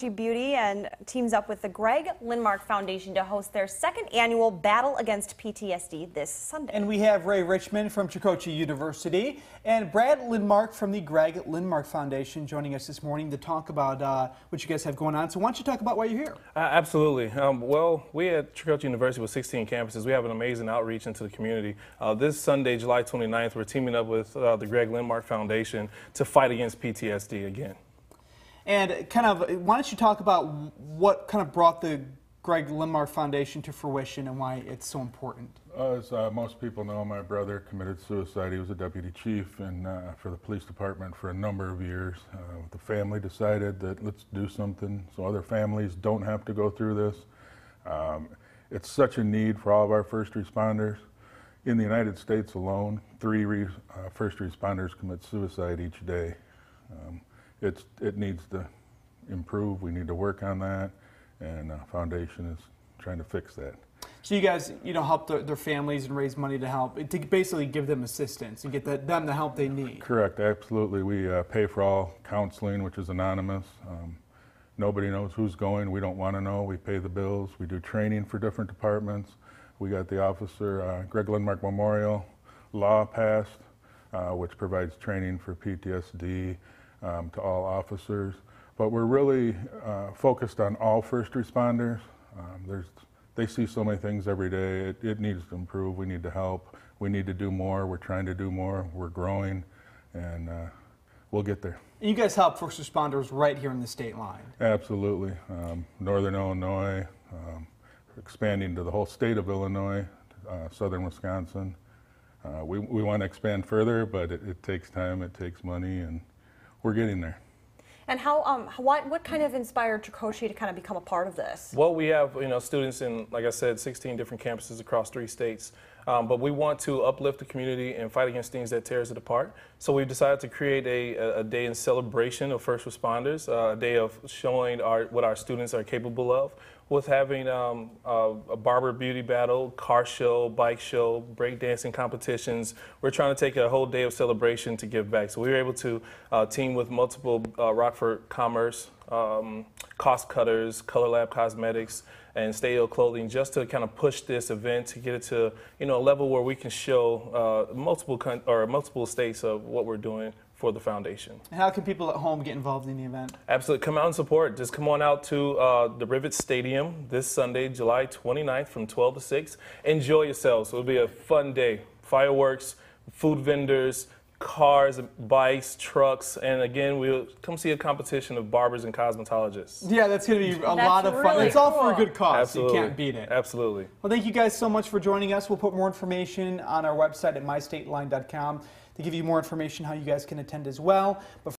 Beauty and teams up with the Greg Lindmark Foundation to host their second annual Battle Against PTSD this Sunday. And we have Ray Richmond from Tricoci University and Brad Lindmark from the Greg Lindmark Foundation joining us this morning to talk about uh, what you guys have going on. So why don't you talk about why you're here? Uh, absolutely. Um, well, we at Tricoci University with 16 campuses, we have an amazing outreach into the community. Uh, this Sunday, July 29th, we're teaming up with uh, the Greg Lindmark Foundation to fight against PTSD again. And kind of, why don't you talk about what kind of brought the Greg Lindmark Foundation to fruition and why it's so important? As uh, most people know, my brother committed suicide. He was a deputy chief and uh, for the police department for a number of years. Uh, the family decided that let's do something so other families don't have to go through this. Um, it's such a need for all of our first responders. In the United States alone, three re uh, first responders commit suicide each day. Um, it's, it needs to improve. We need to work on that, and uh, Foundation is trying to fix that. So you guys, you know, help their, their, families and raise money to help, to basically give them assistance and get the, them the help they need. Correct, absolutely. We uh, pay for all counseling, which is anonymous. Um, nobody knows who's going. We don't want to know. We pay the bills. We do training for different departments. We got the officer, uh, Greg Lindmark Memorial Law passed, uh, which provides training for PTSD, um, to all officers. But we're really uh, focused on all first responders. Um, there's, they see so many things every day. It, it, needs to improve. We need to help. We need to do more. We're trying to do more. We're growing, and uh, we'll get there. You guys help first responders right here in the state line. Absolutely. Um, Northern Illinois, um, expanding to the whole state of Illinois, uh, southern Wisconsin. Uh, we, we want to expand further, but it, it takes time, it takes money, and we're getting there. And how, um, what, what kind of inspired Tricoci to kind of become a part of this? Well, we have, you know, students in, like I said, 16 different campuses across three states. Um, but we want to uplift the community and fight against things that tears it apart. So we've decided to create a, a day in celebration of first responders, uh, a day of showing our, what our students are capable of with having um, a, a, barber beauty battle, car show, bike show, breakdancing competitions. We're trying to take a whole day of celebration to give back. So we were able to uh, team with multiple uh, Rockford Commerce, um, Cost Cutters, Color Lab Cosmetics, and Stay Ill Clothing just to kind of push this event to get it to you know a level where we can show uh, multiple or multiple states of what we're doing for the foundation. And how can people at home get involved in the event? Absolutely. Come out and support. Just come on out to uh, the Rivet Stadium this Sunday, July 29th from 12 to 6. Enjoy yourselves. It'll be a fun day. Fireworks, food vendors, cars, bikes, trucks, and again, we'll come see a competition of barbers and cosmetologists. Yeah, that's going to be a lot of fun. Really it's all for a good cause. Absolutely. you can't beat it. Absolutely. Well, thank you guys so much for joining us. We'll put more information on our website at mystateline.com to give you more information how you guys can attend as well. But